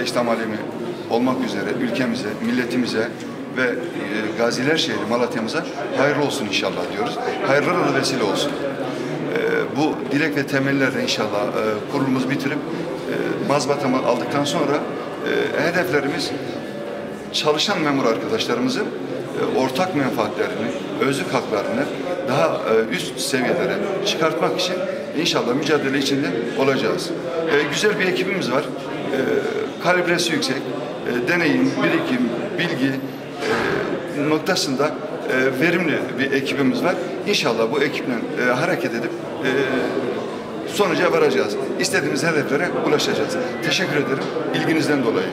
İslam alemi olmak üzere ülkemize, milletimize ve e, Gaziler şehri Malatya'mıza hayırlı olsun inşallah diyoruz. Hayırlara vesile olsun. E, bu dilek ve temellerle inşallah e, kurulumuzu bitirip e, mazbatamı aldıktan sonra e, hedeflerimiz çalışan memur arkadaşlarımızın e, ortak menfaatlerini, özlük haklarını daha e, üst seviyelere çıkartmak için inşallah mücadele içinde olacağız. E, Güzel bir ekibimiz var. E, Kalibresi yüksek, e, deneyim, birikim, bilgi e, noktasında e, verimli bir ekibimiz var. İnşallah bu ekiple e, hareket edip e, sonuca varacağız. İstediğimiz hedeflere ulaşacağız. Teşekkür ederim ilginizden dolayı.